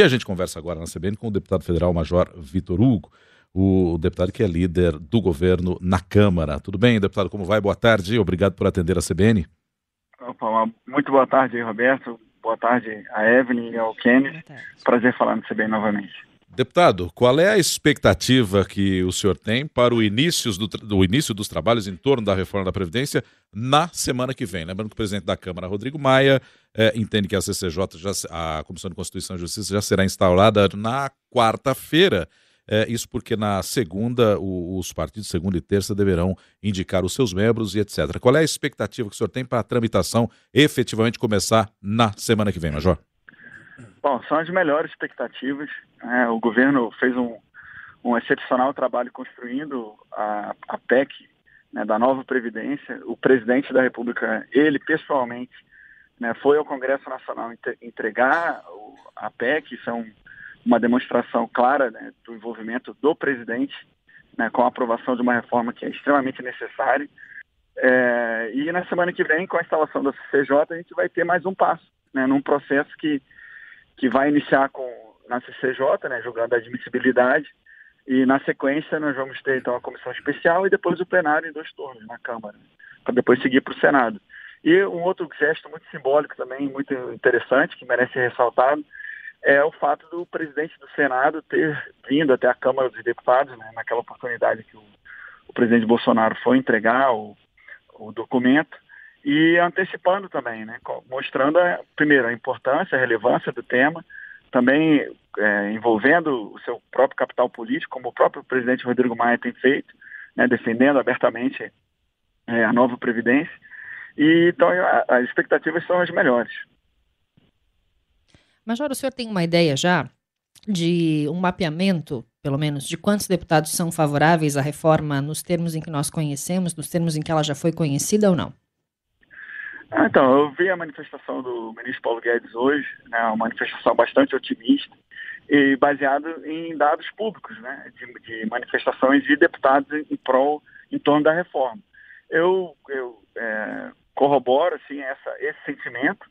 E a gente conversa agora na CBN com o deputado federal Major Vitor Hugo, o deputado que é líder do governo na Câmara. Tudo bem, deputado? Como vai? Boa tarde. Obrigado por atender a CBN. Opa, muito boa tarde, Roberto. Boa tarde a Evelyn e ao Kenneth. Prazer falar no CBN novamente. Deputado, qual é a expectativa que o senhor tem para o início, do, do, início dos trabalhos em torno da reforma da Previdência na semana que vem? Lembrando que o presidente da Câmara, Rodrigo Maia, é, entende que a CCJ, já, a Comissão de Constituição e Justiça, já será instalada na quarta-feira. É, isso porque na segunda, o, os partidos segunda e terça deverão indicar os seus membros e etc. Qual é a expectativa que o senhor tem para a tramitação efetivamente começar na semana que vem, Major? Bom, são as melhores expectativas. É, o governo fez um, um excepcional trabalho construindo a, a PEC né, da nova Previdência. O presidente da República, ele pessoalmente, né, foi ao Congresso Nacional entregar a PEC. Isso é um, uma demonstração clara né, do envolvimento do presidente né, com a aprovação de uma reforma que é extremamente necessária. É, e na semana que vem, com a instalação da CCJ, a gente vai ter mais um passo, né, num processo que que vai iniciar com na CCJ, né, julgando a admissibilidade, e na sequência nós vamos ter então a comissão especial e depois o plenário em dois turnos na Câmara, para depois seguir para o Senado. E um outro gesto muito simbólico também, muito interessante, que merece ser ressaltado, é o fato do presidente do Senado ter vindo até a Câmara dos Deputados, né, naquela oportunidade que o, o presidente Bolsonaro foi entregar o, o documento, e antecipando também, né, mostrando, a, primeiro, a importância, a relevância do tema, também é, envolvendo o seu próprio capital político, como o próprio presidente Rodrigo Maia tem feito, né, defendendo abertamente é, a nova Previdência. E, então, a, as expectativas são as melhores. Major, o senhor tem uma ideia já de um mapeamento, pelo menos, de quantos deputados são favoráveis à reforma nos termos em que nós conhecemos, nos termos em que ela já foi conhecida ou não? Ah, então, eu vi a manifestação do ministro Paulo Guedes hoje, né, uma manifestação bastante otimista e baseado em dados públicos, né, de, de manifestações de deputados em prol, em torno da reforma. Eu, eu é, corroboro assim essa, esse sentimento.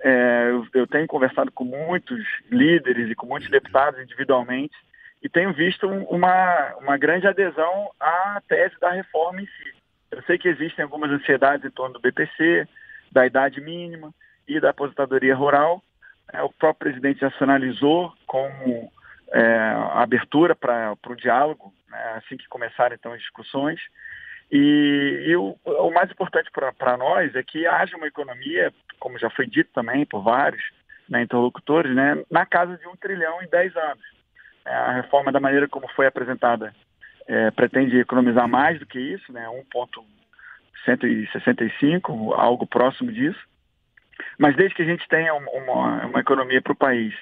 É, eu, eu, tenho conversado com muitos líderes e com muitos deputados individualmente e tenho visto uma, uma grande adesão à tese da reforma em si. Eu sei que existem algumas ansiedades em torno do BPC, da idade mínima e da aposentadoria rural. É, o próprio presidente já sinalizou como é, abertura para o diálogo, né, assim que começarem então as discussões. E, e o, o, mais importante para nós é que haja uma economia, como já foi dito também por vários né, interlocutores, né, na casa de um trilhão em 10 anos. É, a reforma, da maneira como foi apresentada, é, pretende economizar mais do que isso, né, 165, algo próximo disso. Mas desde que a gente tenha uma, uma economia para o país,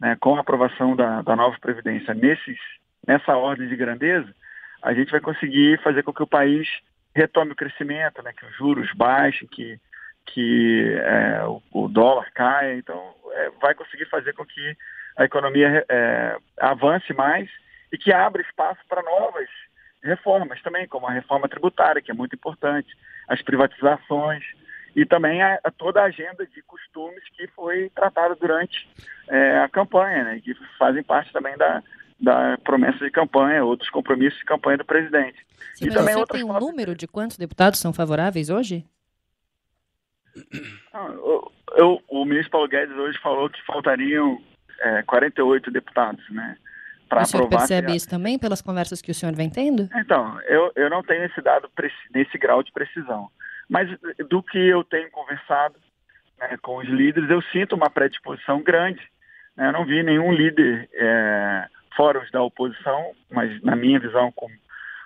né, com a aprovação da, da nova Previdência nesses, nessa ordem de grandeza, a gente vai conseguir fazer com que o país retome o crescimento, né, que os juros baixem, que, que é, o, o, dólar caia. Então, é, vai conseguir fazer com que a economia é, avance mais e que abra espaço para novas reformas também, como a reforma tributária, que é muito importante, as privatizações e também a, a toda a agenda de costumes que foi tratada durante é, a campanha, né, que fazem parte também da, da promessa de campanha, outros compromissos de campanha do presidente. Sim, e mas também você tem um número de quantos deputados são favoráveis hoje? Ah, eu, eu, o ministro Paulo Guedes hoje falou que faltariam é, 48 deputados, né? Para. O senhor percebe isso também pelas conversas que o senhor vem tendo? Então, eu, eu não tenho esse dado nesse grau de precisão. Mas do que eu tenho conversado né, com os líderes, eu sinto uma predisposição grande. Né? Eu não vi nenhum líder é, fora os da oposição, mas na minha visão, com,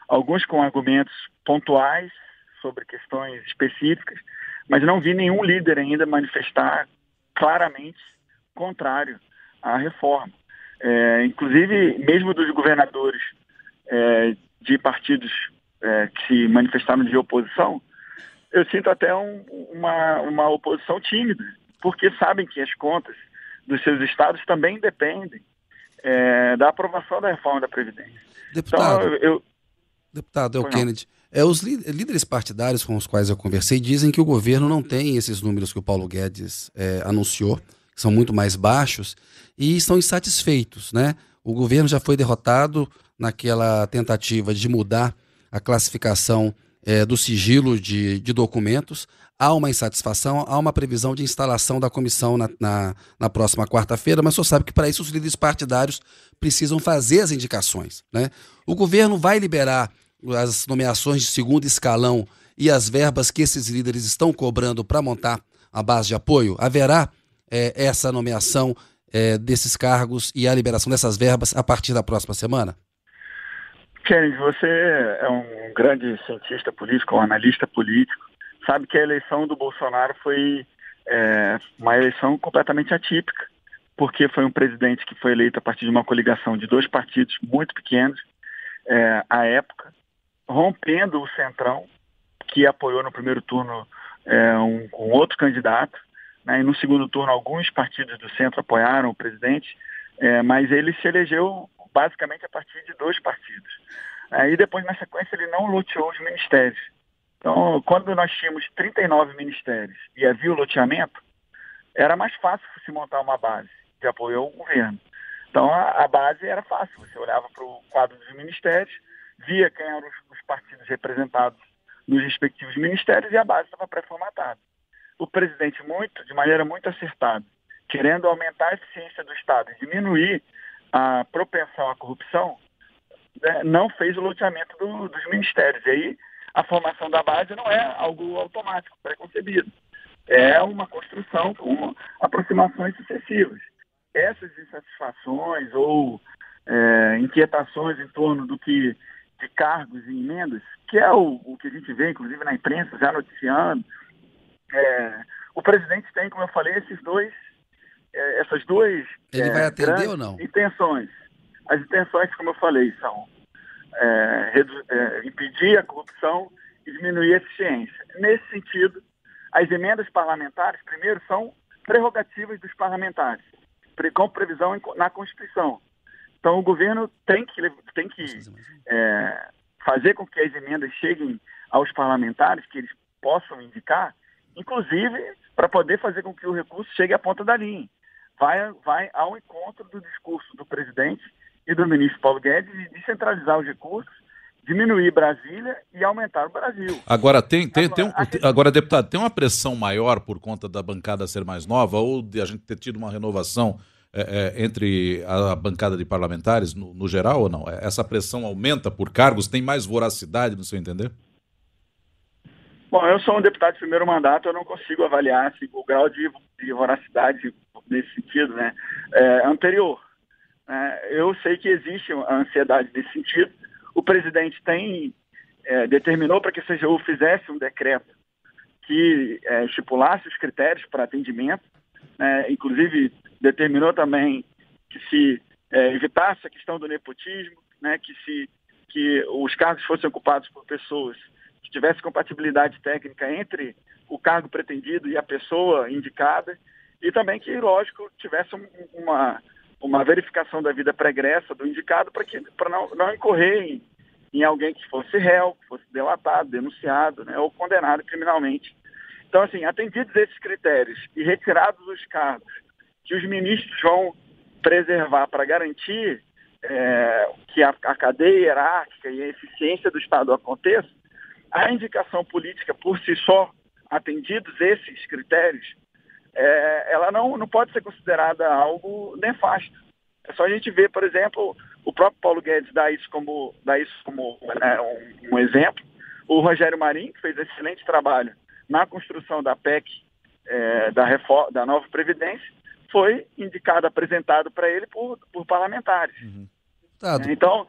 alguns com argumentos pontuais sobre questões específicas, mas não vi nenhum líder ainda manifestar claramente contrário à reforma. É, inclusive, mesmo dos governadores é, de partidos é, que se manifestaram de oposição, eu sinto até um, uma, uma oposição tímida, porque sabem que as contas dos seus estados também dependem é, da aprovação da reforma da Previdência. Deputado, então, eu, deputado é o Kennedy. É, os líderes partidários com os quais eu conversei dizem que o governo não tem esses números que o Paulo Guedes é, anunciou, são muito mais baixos, e estão insatisfeitos, né? O governo já foi derrotado naquela tentativa de mudar a classificação é, do sigilo de, de documentos. Há uma insatisfação, há uma previsão de instalação da comissão na, na, na próxima quarta-feira, mas só sabe que para isso os líderes partidários precisam fazer as indicações. Né? O governo vai liberar as nomeações de segundo escalão e as verbas que esses líderes estão cobrando para montar a base de apoio? Haverá é, essa nomeação é, desses cargos e a liberação dessas verbas a partir da próxima semana? Kennedy, você é um grande cientista político, um analista político, sabe que a eleição do Bolsonaro foi é, uma eleição completamente atípica, porque foi um presidente que foi eleito a partir de uma coligação de dois partidos muito pequenos, é, à época, rompendo o centrão, que apoiou no primeiro turno é, um, um outro candidato, né, e no segundo turno, alguns partidos do centro apoiaram o presidente, é, mas ele se elegeu basicamente a partir de dois partidos. Aí depois, na sequência, ele não loteou os ministérios. Então, quando nós tínhamos 39 ministérios e havia o loteamento, era mais fácil se montar uma base de apoio ao governo. Então, a, a base era fácil. Você olhava para o quadro dos ministérios, via quem eram os, os partidos representados nos respectivos ministérios e a base estava pré-formatada o presidente muito, de maneira muito acertada, querendo aumentar a eficiência do Estado e diminuir a propensão à corrupção, né, não fez o loteamento do, dos ministérios. E aí a formação da base não é algo automático, pré-concebido. É uma construção com aproximações sucessivas. Essas insatisfações ou é, inquietações em torno do que de cargos e emendas, que é o, o que a gente vê, inclusive na imprensa, já noticiando, é, o presidente tem, como eu falei, esses dois, é, essas duas Ele vai é, atender ou não? intenções. As intenções, como eu falei, são é, é, impedir a corrupção e diminuir a eficiência. Nesse sentido, as emendas parlamentares, primeiro, são prerrogativas dos parlamentares, com previsão na Constituição. Então, o governo tem que, tem que é, fazer com que as emendas cheguem aos parlamentares, que eles possam indicar, inclusive para poder fazer com que o recurso chegue à ponta da linha. Vai, vai ao encontro do discurso do presidente e do ministro Paulo Guedes de descentralizar os recursos, diminuir Brasília e aumentar o Brasil. Agora tem, tem, tem um, agora deputado tem uma pressão maior por conta da bancada ser mais nova ou de a gente ter tido uma renovação é, é, entre a bancada de parlamentares no, no geral ou não? Essa pressão aumenta por cargos? Tem mais voracidade no seu entender? Bom, eu sou um deputado de primeiro mandato, eu não consigo avaliar assim, o grau de, de voracidade nesse sentido, né? É, anterior. É, eu sei que existe a ansiedade nesse sentido. O presidente tem é, determinou para que a CGU fizesse um decreto que é, estipulasse os critérios para atendimento, né? inclusive determinou também que se é, evitasse a questão do nepotismo, né? que se que os cargos fossem ocupados por pessoas que tivesse compatibilidade técnica entre o cargo pretendido e a pessoa indicada, e também que, lógico, tivesse uma, uma verificação da vida pregressa do indicado para não, não incorrer em, em alguém que fosse réu, que fosse delatado, denunciado né, ou condenado criminalmente. Então, assim, atendidos esses critérios e retirados os cargos que os ministros vão preservar para garantir é, que a, a cadeia hierárquica e a eficiência do Estado aconteça, a indicação política por si só, atendidos esses critérios, é, ela não, não pode ser considerada algo nefasto. É só a gente ver, por exemplo, o próprio Paulo Guedes dá isso como, dá isso como né, um, um, exemplo. O Rogério Marinho, que fez excelente trabalho na construção da PEC, é, da, reforma, da nova Previdência, foi indicado, apresentado para ele por, por parlamentares. Uhum. Então,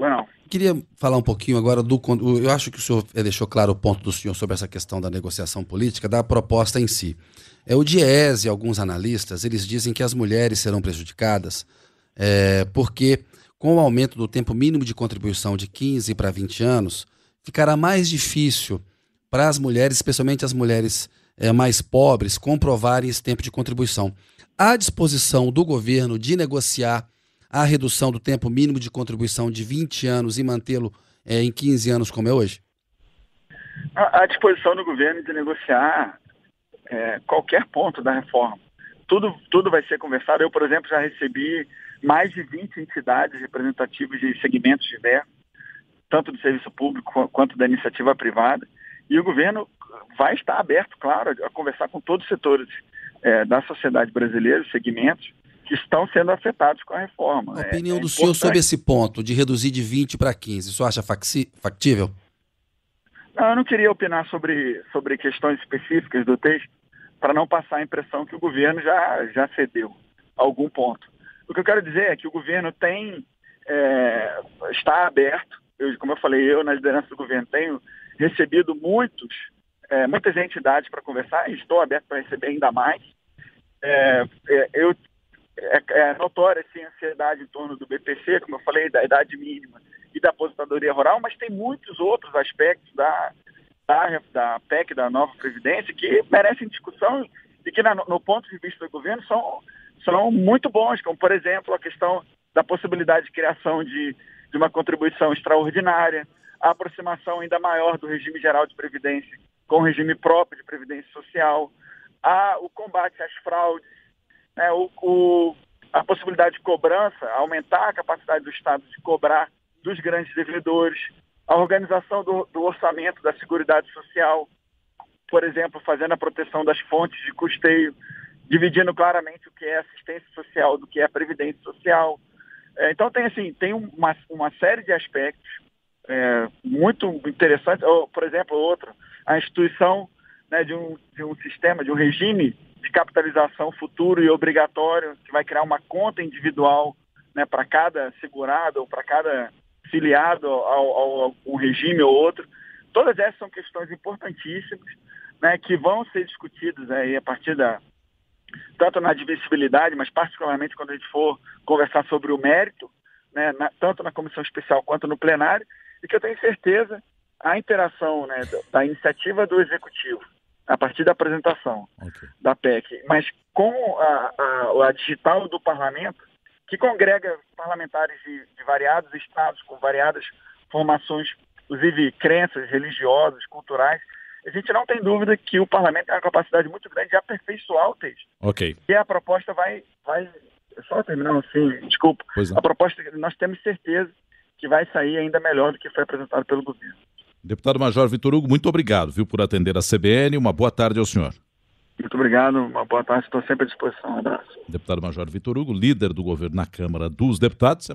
não. Queria falar um pouquinho agora do. Eu acho que o senhor deixou claro o ponto do senhor sobre essa questão da negociação política, da proposta em si. É, o e alguns analistas eles dizem que as mulheres serão prejudicadas é, porque, com o aumento do tempo mínimo de contribuição de 15 para 20 anos, ficará mais difícil para as mulheres, especialmente as mulheres é, mais pobres, comprovarem esse tempo de contribuição. Há disposição do governo de negociar a redução do tempo mínimo de contribuição de 20 anos e mantê-lo é, em 15 anos como é hoje? A, a disposição do governo de negociar é, qualquer ponto da reforma. tudo, tudo vai ser conversado. Eu, por exemplo, já recebi mais de 20 entidades representativas de segmentos diversos, tanto do serviço público quanto da iniciativa privada. E o governo vai estar aberto, claro, a conversar com todos os setores é, da sociedade brasileira, segmentos, estão sendo afetados com a reforma. A opinião é, é do senhor sobre esse ponto, de reduzir de 20 para 15, o senhor acha factível? Não, eu não queria opinar sobre, sobre questões específicas do texto, para não passar a impressão que o governo já, já cedeu a algum ponto. O que eu quero dizer é que o governo tem, é, está aberto, eu, como eu falei, eu na liderança do governo tenho recebido muitos, é, muitas entidades para conversar e estou aberto para receber ainda mais. É, é eu, é, é notória assim, a ansiedade em torno do BPC, como eu falei, da idade mínima e da aposentadoria rural, mas tem muitos outros aspectos da, da, da PEC, da nova Previdência, que merecem discussão e que, na, no ponto de vista do governo, são, são muito bons, como, por exemplo, a questão da possibilidade de criação de, de uma contribuição extraordinária, a aproximação ainda maior do regime geral de previdência com o regime próprio de previdência social, a, o combate às fraudes, né, o, o, a possibilidade de cobrança, aumentar a capacidade do Estado de cobrar dos grandes devedores, a organização do, do orçamento da Seguridade Social, por exemplo, fazendo a proteção das fontes de custeio, dividindo claramente o que é assistência social do que é previdência social. É, então tem assim, tem uma, uma série de aspectos é, muito interessantes. Ou, por exemplo, outro, a instituição né, de, um, de um sistema, de um regime de capitalização futuro e obrigatório, que vai criar uma conta individual né, para cada segurado ou para cada filiado ao, ao, um regime ou outro. Todas essas são questões importantíssimas, né, que vão ser discutidas aí a partir da tanto na admissibilidade, mas particularmente quando a gente for conversar sobre o mérito, né, na, tanto na comissão especial quanto no plenário, e que eu tenho certeza a interação né, da iniciativa do executivo a partir da apresentação okay. da PEC, mas com a, a, a digital do parlamento, que congrega parlamentares de, de variados estados, com variadas formações, inclusive crenças religiosas, culturais, a gente não tem dúvida que o parlamento tem uma capacidade muito grande de aperfeiçoar o texto. Ok. E a proposta vai. vai só terminar assim, desculpa. A proposta, nós temos certeza que vai sair ainda melhor do que foi apresentado pelo governo. Deputado Major Vitor Hugo, muito obrigado, viu, por atender a CBN. Uma boa tarde ao senhor. Muito obrigado, uma boa tarde, estou sempre à disposição. Um abraço. Deputado Major Vitor Hugo, líder do governo na Câmara dos Deputados.